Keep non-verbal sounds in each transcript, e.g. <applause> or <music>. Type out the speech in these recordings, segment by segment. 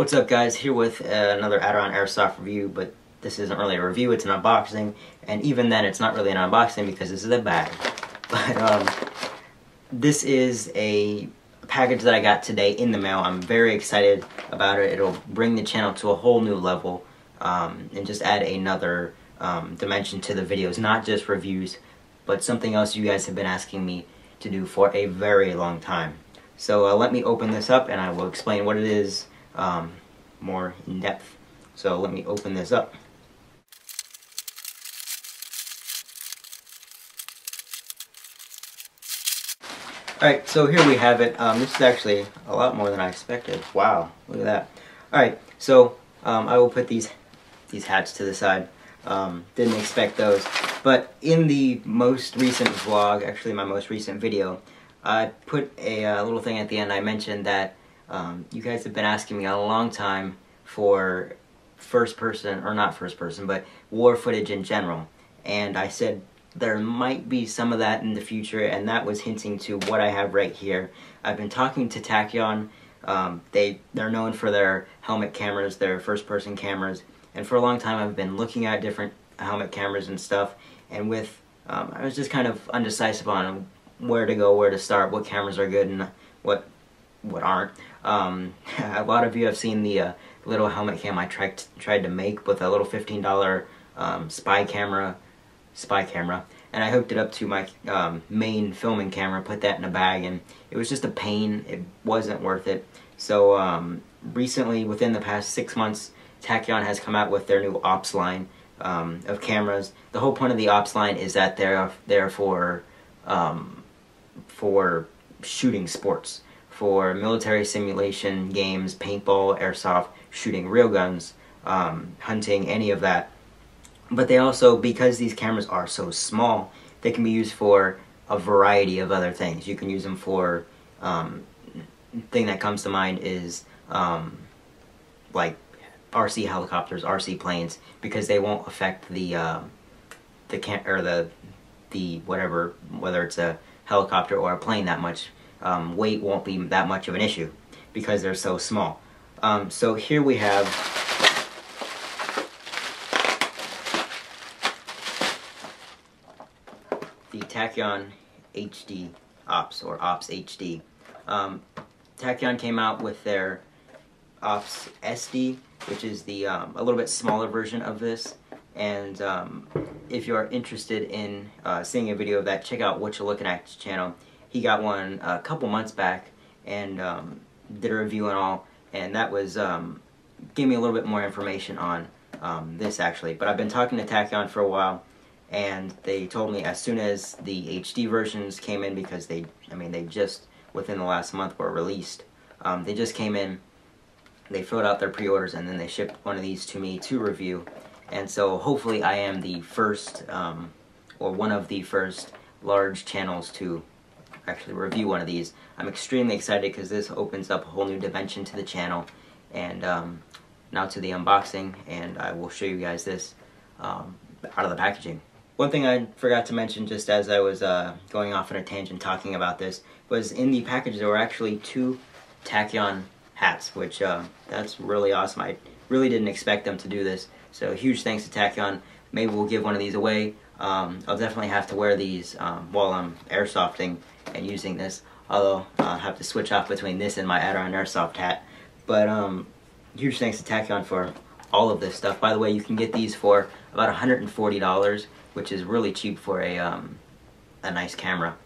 What's up guys, here with uh, another Aderonn Airsoft review, but this isn't really a review, it's an unboxing, and even then it's not really an unboxing because this is a bag. <laughs> But um, this is a package that I got today in the mail. I'm very excited about it. It'll bring the channel to a whole new level um, and just add another um, dimension to the videos, not just reviews, but something else you guys have been asking me to do for a very long time. So uh, let me open this up and I will explain what it is um, more in depth. So let me open this up. Alright, so here we have it. Um, this is actually a lot more than I expected. Wow, look at that. Alright, so um, I will put these these hats to the side. Um, didn't expect those. But in the most recent vlog, actually my most recent video, I put a uh, little thing at the end. I mentioned that um, you guys have been asking me a long time for first person, or not first person, but war footage in general. And I said there might be some of that in the future, and that was hinting to what I have right here. I've been talking to Tachyon. Um, they, they're known for their helmet cameras, their first person cameras, and for a long time I've been looking at different helmet cameras and stuff, and with, um, I was just kind of undecisive on where to go, where to start, what cameras are good and what what aren't. Um, <laughs> a lot of you have seen the uh, little helmet cam I tried tried to make with a little $15 um, spy camera, spy camera, and I hooked it up to my um, main filming camera, put that in a bag, and it was just a pain. It wasn't worth it. So um, recently, within the past six months, Tachyon has come out with their new Ops line um, of cameras. The whole point of the Ops line is that they're there for um, for shooting sports for military simulation games, paintball, airsoft, shooting real guns, um, hunting, any of that. But they also, because these cameras are so small, they can be used for a variety of other things. You can use them for, um, thing that comes to mind is um, like RC helicopters, RC planes, because they won't affect the uh, the can or the the whatever whether it's a helicopter or a plane that much um, weight won't be that much of an issue because they're so small. Um, so here we have the Tachyon HD Ops or Ops HD. Um, Tachyon came out with their Ops SD, which is the um, a little bit smaller version of this. And um, if you are interested in uh, seeing a video of that, check out What You're Looking At channel he got one a couple months back and um, did a review and all, and that was um, gave me a little bit more information on um, this actually. But I've been talking to Tachyon for a while, and they told me as soon as the HD versions came in, because they, I mean, they just within the last month were released. Um, they just came in, they filled out their pre-orders, and then they shipped one of these to me to review. And so hopefully I am the first, um, or one of the first large channels to actually review one of these. I'm extremely excited because this opens up a whole new dimension to the channel. And um, now to the unboxing, and I will show you guys this um, out of the packaging. One thing I forgot to mention just as I was uh, going off on a tangent talking about this was in the package there were actually two Tachyon hats, which uh, that's really awesome. I really didn't expect them to do this. So huge thanks to Tachyon. Maybe we'll give one of these away. Um, I'll definitely have to wear these um, while I'm airsofting and using this. Although I'll have to switch off between this and my Aderonn Airsoft hat. But um, huge thanks to Tachyon for all of this stuff. By the way, you can get these for about $140, which is really cheap for a, um, a nice camera.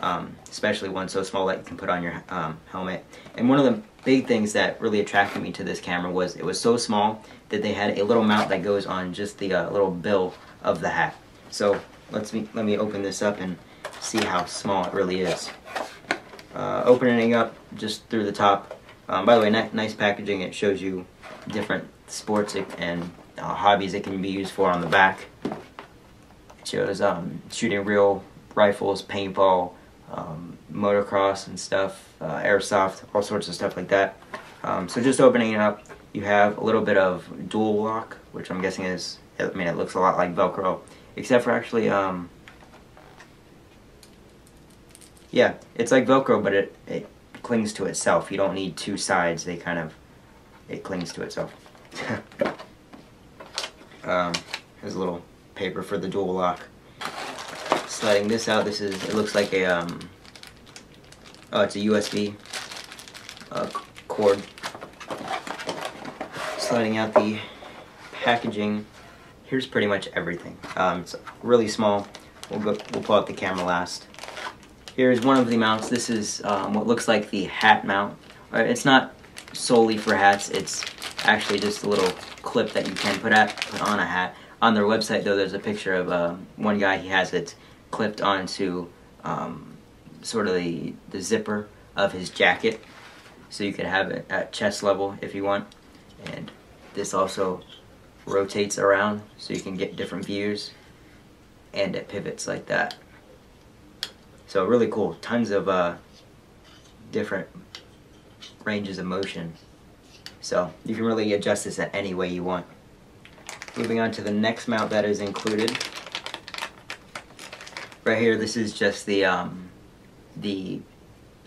Um, especially one so small that you can put on your um, helmet. And one of the big things that really attracted me to this camera was it was so small that they had a little mount that goes on just the uh, little bill of the hat. So let's me, let me open this up and see how small it really is. Uh, opening up just through the top. Um, by the way, nice packaging. It shows you different sports and uh, hobbies it can be used for on the back. It shows um, shooting real rifles, paintball, um, motocross and stuff, uh, airsoft, all sorts of stuff like that. Um, so just opening it up, you have a little bit of dual lock, which I'm guessing is, I mean, it looks a lot like Velcro, except for actually um, yeah, it's like Velcro, but it, it clings to itself. You don't need two sides. They kind of it clings to itself. <laughs> um, there's a little paper for the dual lock. Sliding this out, this is, it looks like a, um, oh, it's a USB uh, cord. Sliding out the packaging, here's pretty much everything. Um, it's really small. We'll, go, we'll pull out the camera last. Here's one of the mounts. This is um, what looks like the hat mount. Uh, it's not solely for hats. It's actually just a little clip that you can put, at, put on a hat. On their website, though, there's a picture of uh, one guy. He has it clipped onto um, sort of the, the zipper of his jacket. So you can have it at chest level if you want. And this also rotates around so you can get different views. And it pivots like that. So really cool. Tons of uh, different ranges of motion. So you can really adjust this any way you want. Moving on to the next mount that is included. Right here, this is just the um, the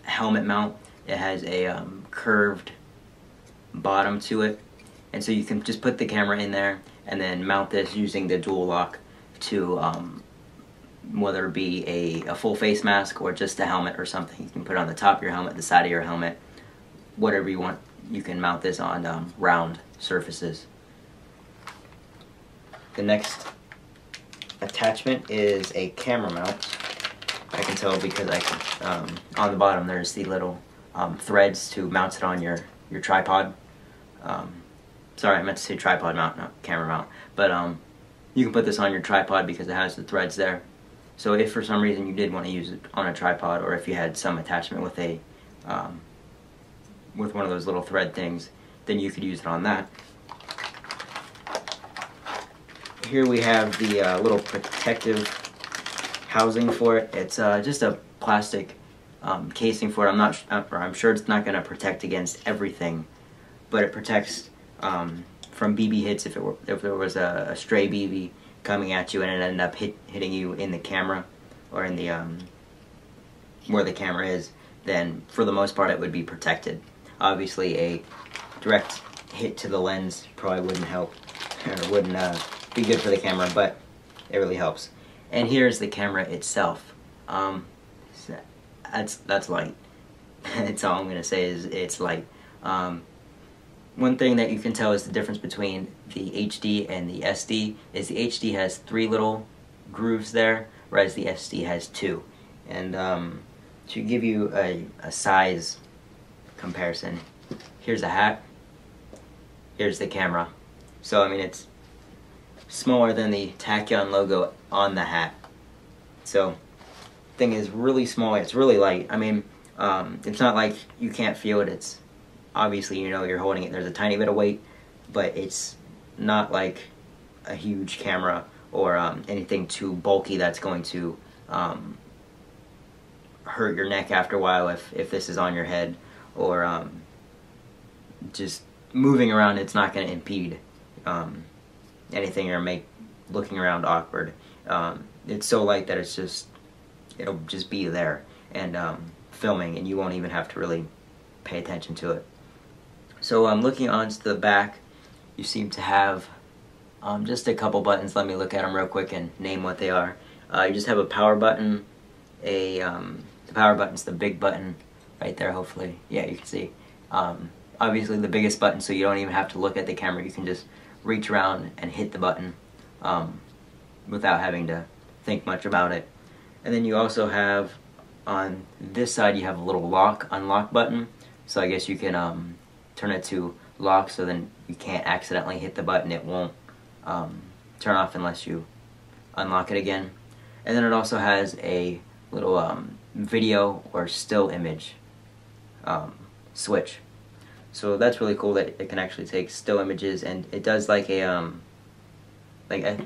helmet mount. It has a um, curved bottom to it, and so you can just put the camera in there and then mount this using the dual lock to um, whether it be a, a full face mask or just a helmet or something. You can put it on the top of your helmet, the side of your helmet, whatever you want. You can mount this on um, round surfaces. The next attachment is a camera mount. I can tell because I can, um, on the bottom there's the little um, threads to mount it on your, your tripod. Um, sorry, I meant to say tripod mount, not camera mount. But um, you can put this on your tripod because it has the threads there. So if for some reason you did want to use it on a tripod or if you had some attachment with a um, with one of those little thread things, then you could use it on that. Here we have the uh, little protective housing for it. It's uh, just a plastic um, casing for it. I'm not, uh, I'm sure it's not going to protect against everything, but it protects um, from BB hits if it were, if there was a, a, stray BB coming at you and it ended up hit, hitting you in the camera or in the um, where the camera is. Then for the most part, it would be protected. Obviously, a direct hit to the lens probably wouldn't help <laughs> or wouldn't uh, be good for the camera, but it really helps. And here's the camera itself. Um, that's that's light. <laughs> that's all I'm gonna say is it's light. Um, one thing that you can tell is the difference between the HD and the SD is the HD has three little grooves there, whereas the SD has two. And um, to give you a, a size comparison, here's a hat, here's the camera. So I mean it's smaller than the Tachyon logo on the hat. So, thing is really small. It's really light. I mean, um, it's not like you can't feel it. It's obviously you know you're holding it. There's a tiny bit of weight, but it's not like a huge camera or um, anything too bulky that's going to um, hurt your neck after a while if if this is on your head or um, just moving around. It's not going to impede. Um, anything or make looking around awkward. Um, it's so light that it's just it'll just be there and um, filming, and you won't even have to really pay attention to it. So I'm um, looking onto the back. You seem to have um, just a couple buttons. Let me look at them real quick and name what they are. Uh, you just have a power button. A um, the power button's the big button right there. Hopefully, yeah, you can see. Um, obviously, the biggest button, so you don't even have to look at the camera. You can just reach around and hit the button um, without having to think much about it. And then you also have on this side you have a little lock unlock button so I guess you can um, turn it to lock so then you can't accidentally hit the button it won't um, turn off unless you unlock it again and then it also has a little um, video or still image um, switch so that's really cool that it can actually take still images and it does like a um like a,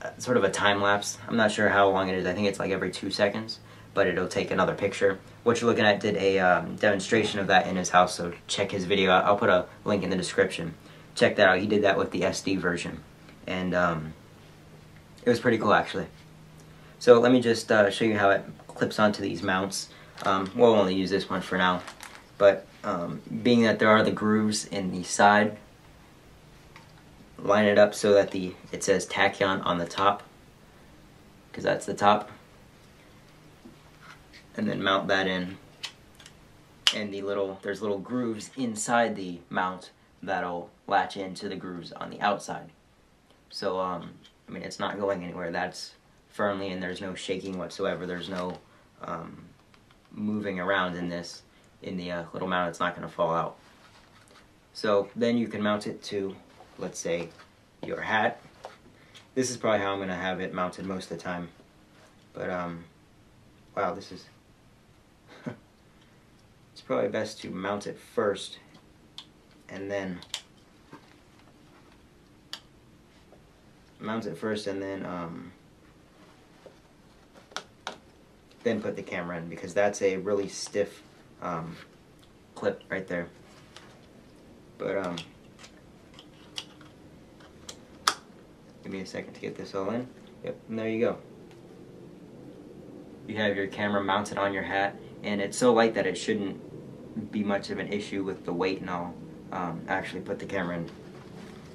a sort of a time lapse. I'm not sure how long it is. I think it's like every two seconds, but it'll take another picture. What you're looking at did a um, demonstration of that in his house, so check his video out. I'll put a link in the description. Check that out. He did that with the SD version, and um, it was pretty cool actually. So let me just uh, show you how it clips onto these mounts. Um, we'll only use this one for now. but um, being that there are the grooves in the side, line it up so that the it says Tachyon on the top, because that's the top, and then mount that in. And the little there's little grooves inside the mount that'll latch into the grooves on the outside. So um, I mean it's not going anywhere. That's firmly and there's no shaking whatsoever. There's no um, moving around in this in the uh, little mount. It's not going to fall out. So then you can mount it to, let's say, your hat. This is probably how I'm going to have it mounted most of the time. But, um, wow, this is... it's probably best to mount it first and then mount it first and then um, then put the camera in because that's a really stiff um, clip right there. But um, give me a second to get this all in. Yep, and there you go. You have your camera mounted on your hat, and it's so light that it shouldn't be much of an issue with the weight and all. Um, actually put the camera in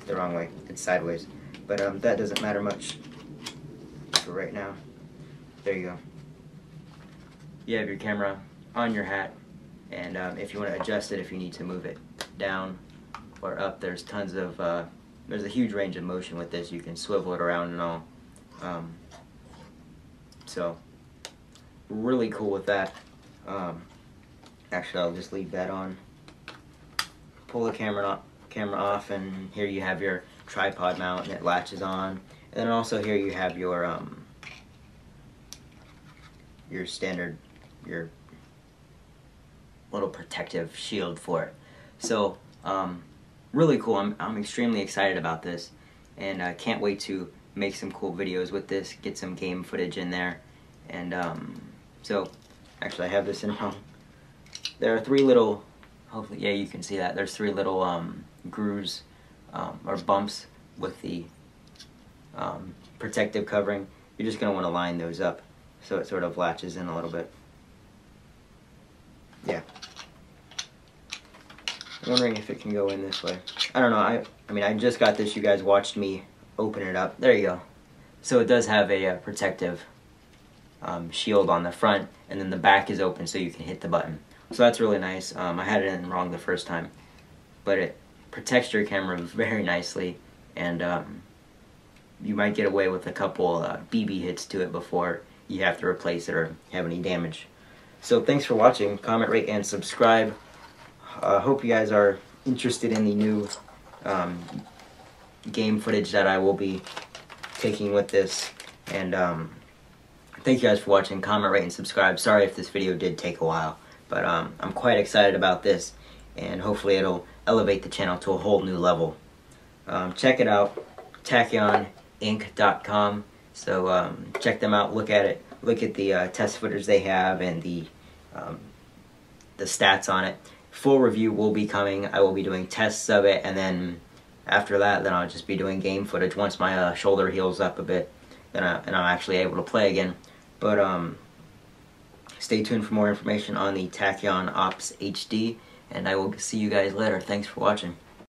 the wrong way. It's sideways. But um, that doesn't matter much for right now. There you go. You have your camera on your hat, and um, if you want to adjust it, if you need to move it down or up, there's tons of, uh, there's a huge range of motion with this. You can swivel it around and all. Um, so, really cool with that. Um, actually, I'll just leave that on. Pull the camera off, camera off, and here you have your tripod mount, and it latches on. And then also here you have your um, your standard, your little protective shield for it. So, um, really cool. I'm, I'm extremely excited about this, and I can't wait to make some cool videos with this, get some game footage in there, and um, so, actually I have this in <laughs> wrong. There are three little, hopefully, yeah, you can see that. There's three little um, grooves um, or bumps with the um, protective covering. You're just going to want to line those up so it sort of latches in a little bit. Yeah. I'm wondering if it can go in this way. I don't know. I I mean, I just got this. You guys watched me open it up. There you go. So it does have a, uh, protective um, shield on the front, and then the back is open so you can hit the button. So that's really nice. Um, I had it in wrong the first time, but it protects your camera very nicely, and um, you might get away with a couple uh, BB hits to it before you have to replace it or have any damage. So thanks for watching. Comment, rate, and subscribe. I uh, hope you guys are interested in the new um, game footage that I will be taking with this. And um, thank you guys for watching. Comment, rate, and subscribe. Sorry if this video did take a while. But um, I'm quite excited about this. And hopefully it'll elevate the channel to a whole new level. Um, check it out. TachyonInc.com. So um, check them out. Look at it. Look at the uh, test footage they have and the um, the stats on it. Full review will be coming. I will be doing tests of it, and then after that, then I'll just be doing game footage once my uh, shoulder heals up a bit, then I, and I'm actually able to play again. But um, stay tuned for more information on the Tachyon Ops HD, and I will see you guys later. Thanks for watching.